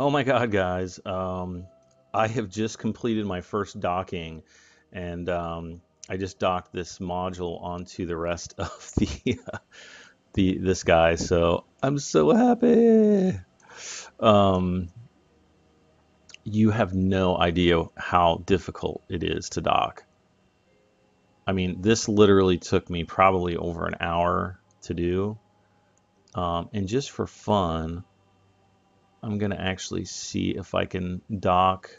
Oh my God, guys. Um, I have just completed my first docking and um, I just docked this module onto the rest of the the this guy. So I'm so happy. Um, you have no idea how difficult it is to dock. I mean, this literally took me probably over an hour to do. Um, and just for fun, I'm going to actually see if I can dock.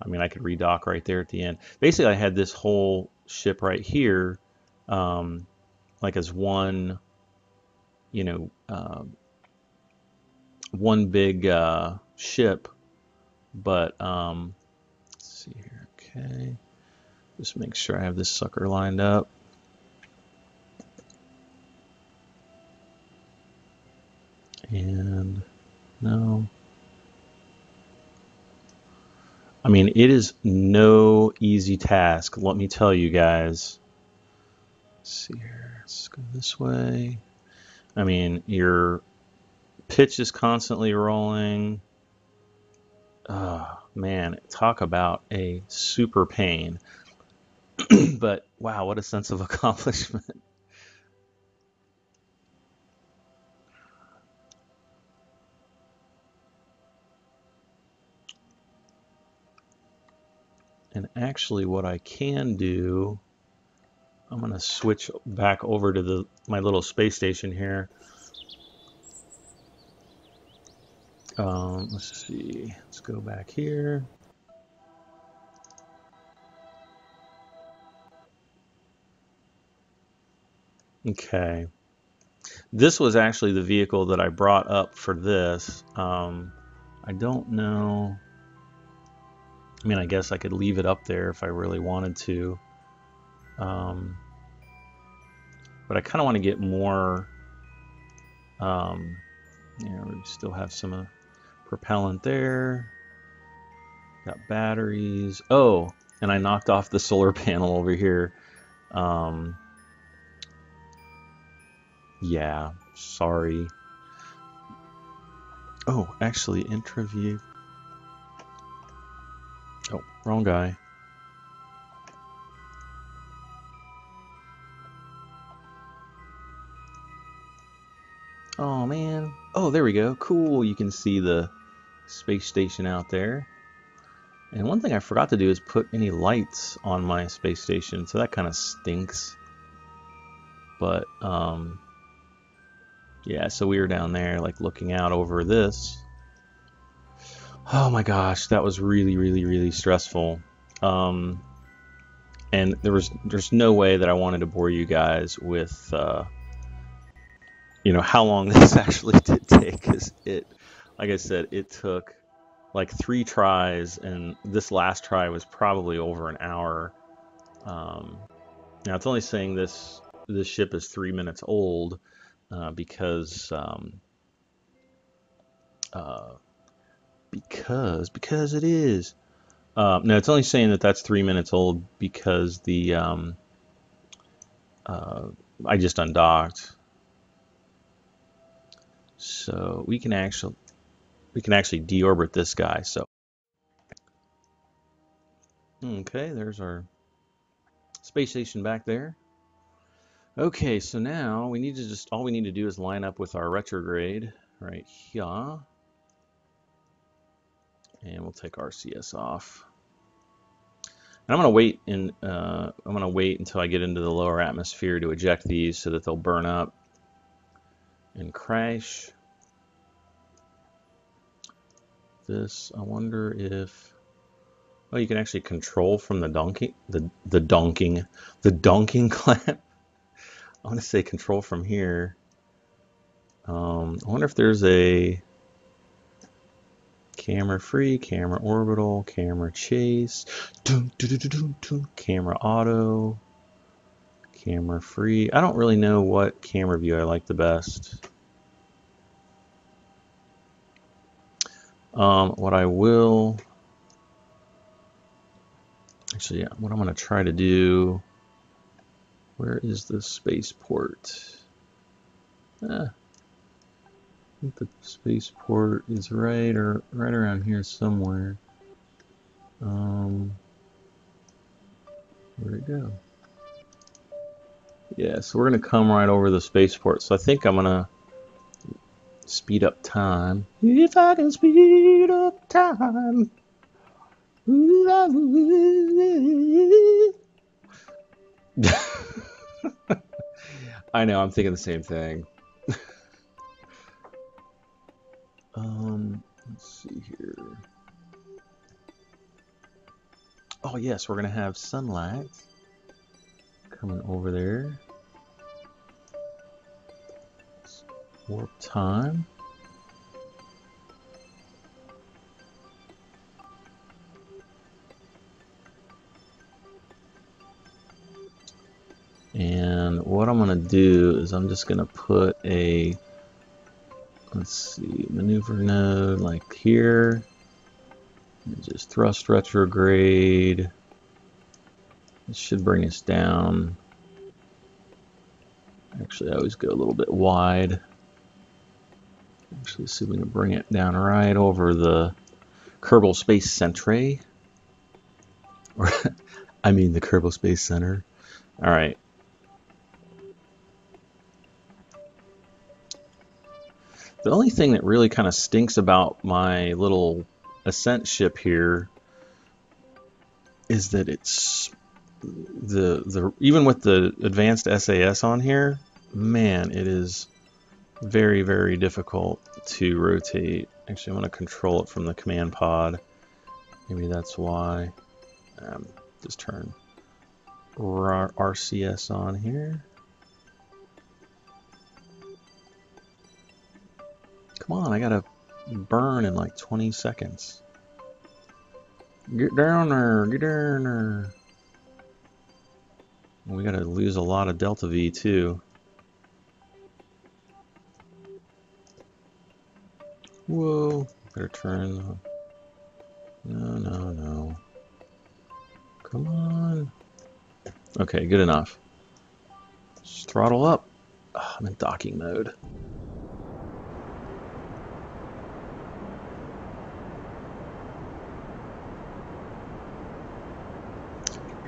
I mean, I could redock right there at the end. Basically, I had this whole ship right here, um, like as one, you know, uh, one big uh, ship. But um, let's see here. Okay, just make sure I have this sucker lined up. And no. I mean, it is no easy task, let me tell you guys. Let's see here. Let's go this way. I mean, your pitch is constantly rolling. Oh, man, talk about a super pain. but wow, what a sense of accomplishment. And actually what I can do, I'm going to switch back over to the my little space station here. Um, let's see, let's go back here. Okay. This was actually the vehicle that I brought up for this. Um, I don't know. I mean, I guess I could leave it up there if I really wanted to. Um, but I kind of want to get more. Um, we still have some uh, propellant there. Got batteries. Oh, and I knocked off the solar panel over here. Um, yeah, sorry. Oh, actually, intraview. Wrong guy. Oh man. Oh, there we go. Cool. You can see the space station out there. And one thing I forgot to do is put any lights on my space station, so that kind of stinks. But, um, yeah, so we were down there, like, looking out over this. Oh my gosh, that was really, really, really stressful. Um, and there was there's no way that I wanted to bore you guys with uh, you know how long this actually did take because it like I said it took like three tries and this last try was probably over an hour um, now it's only saying this this ship is three minutes old uh, because um, uh, because because it is. Uh, it's only saying that that's three minutes old because the um, uh, I just undocked. So we can actually we can actually deorbit this guy. So okay, there's our space station back there. Okay, so now we need to just all we need to do is line up with our retrograde right here and we'll take RCS off. And I'm going to wait in, uh, I'm going to wait until I get into the lower atmosphere to eject these so that they'll burn up and crash. This, I wonder if, oh, you can actually control from the donking, the, the donking, the donking clamp. I want to say control from here. Um, I wonder if there's a, camera free, camera orbital, camera chase, dun, dun, dun, camera auto, camera free. I don't really know what camera view I like the best. Um, what I will, actually, yeah, what I'm going to try to do, where is the spaceport? Eh, think the spaceport is right or right around here somewhere. Um, where'd it go? Yeah, so we're gonna come right over the spaceport. So I think I'm gonna speed up time. If I can speed up time. I know, I'm thinking the same thing. Um, let's see here. Oh yes, we're gonna have sunlight coming over there. Warp time. And what I'm going to do is I'm just going to put a, let's see, maneuver node like here. And just thrust retrograde. This should bring us down. Actually, I always go a little bit wide. Actually, see if we can bring it down right over the Kerbal Space Centre. Or, I mean the Kerbal Space Center. All right. The only thing that really kind of stinks about my little ascent ship here is that it's the the even with the advanced SAS on here, man, it is very very difficult to rotate. Actually, I'm going to control it from the command pod. Maybe that's why. Um, just turn RCS on here. Come on, I gotta burn in like 20 seconds. Get down there, get down there. We gotta lose a lot of Delta V too. Whoa, better turn. No, no, no. Come on. Okay, good enough. Just throttle up. Oh, I'm in docking mode.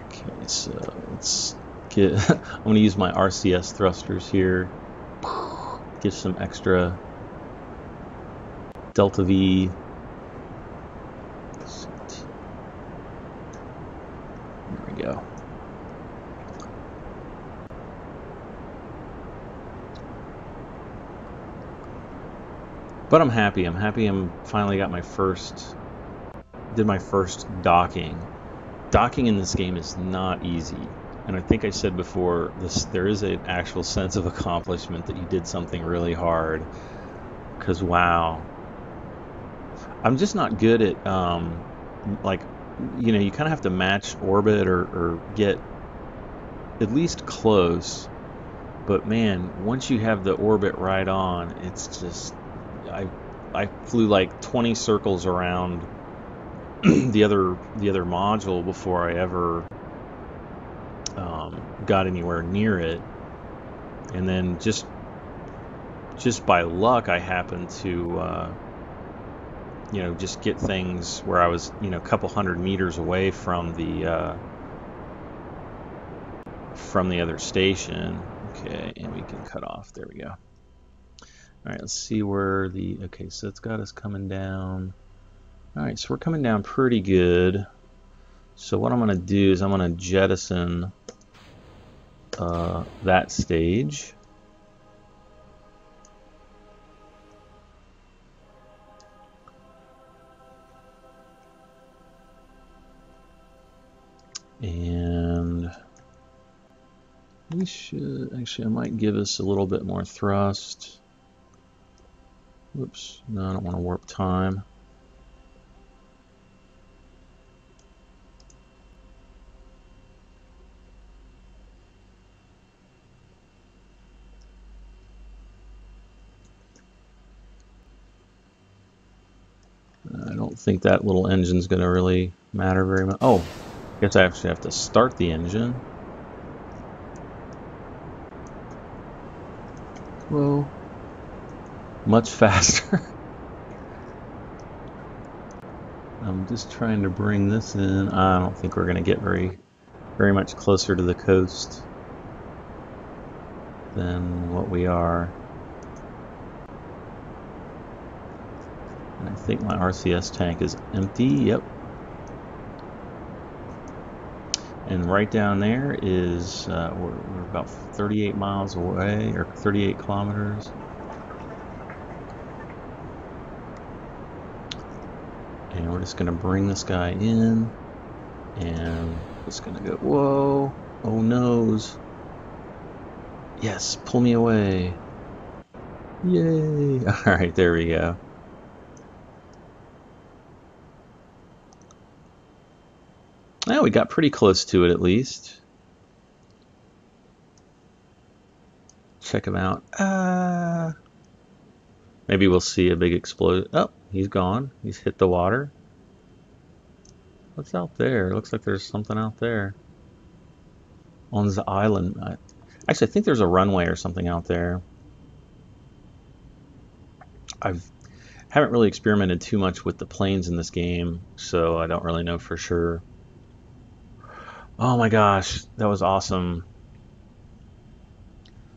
Okay, so let's get, I'm going to use my RCS thrusters here. Get some extra Delta V. There we go. But I'm happy. I'm happy I'm finally got my first, did my first docking docking in this game is not easy. And I think I said before, this there is an actual sense of accomplishment that you did something really hard. Because wow, I'm just not good at um, like you know you kind of have to match orbit or, or get at least close. But man, once you have the orbit right on, it's just I I flew like 20 circles around the other the other module before I ever um, got anywhere near it, and then just just by luck I happened to uh, you know just get things where I was you know a couple hundred meters away from the uh, from the other station. Okay, and we can cut off. There we go. All right, let's see where the okay. So it's got us coming down. Alright, so we're coming down pretty good. So what I'm going to do is I'm going to jettison uh, that stage. And we should, actually I might give us a little bit more thrust. Whoops, no I don't want to warp time. Think that little engine's going to really matter very much. Oh, I guess I actually have to start the engine. Whoa. much faster. I'm just trying to bring this in. I don't think we're going to get very, very much closer to the coast than what we are. I think my RCS tank is empty. Yep. And right down there is, uh, we're, we're about 38 miles away, or 38 kilometers. And we're just going to bring this guy in. And it's going to go, whoa, oh noes. Yes, pull me away. Yay. All right, there we go. Now we got pretty close to it at least. Check him out. Uh, maybe we'll see a big explosion. Oh, he's gone. He's hit the water. What's out there? Looks like there's something out there. On the island. Actually, I think there's a runway or something out there. I've haven't really experimented too much with the planes in this game, so I don't really know for sure. Oh my gosh, that was awesome.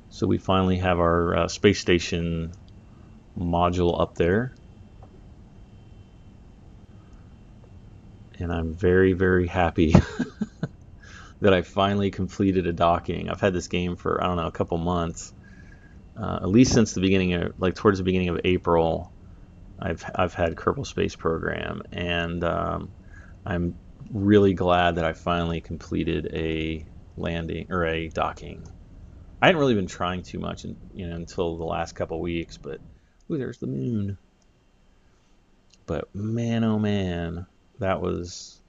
So we finally have our uh, space station module up there. And I'm very, very happy that I finally completed a docking. I've had this game for, I don't know, a couple months. Uh, at least since the beginning of, like towards the beginning of April, I've, I've had Kerbal Space Program. And um, I'm really glad that I finally completed a landing or a docking. I hadn't really been trying too much, in, you know, until the last couple weeks. But ooh, there's the moon. But man, oh man, that was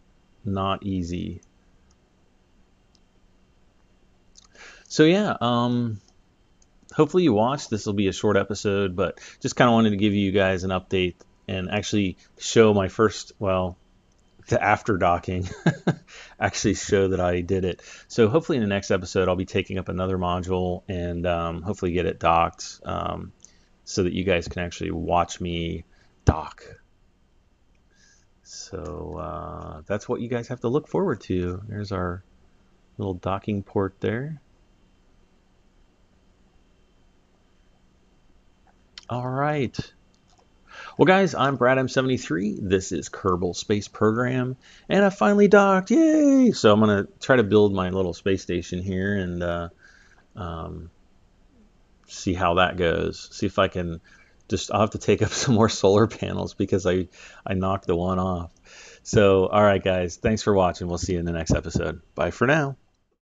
not easy. So yeah, um, hopefully you watched. This will be a short episode, but just kind of wanted to give you guys an update and actually show my first, well, the after docking actually show that I did it. So hopefully in the next episode I'll be taking up another module and um, hopefully get it docked um, so that you guys can actually watch me dock. So uh, that's what you guys have to look forward to. There's our little docking port there. All right. Well, guys, I'm Brad M73. This is Kerbal Space Program, and I finally docked. Yay! So I'm going to try to build my little space station here and uh, um, see how that goes. See if I can just, I'll have to take up some more solar panels because I, I knocked the one off. So, all right, guys, thanks for watching. We'll see you in the next episode. Bye for now.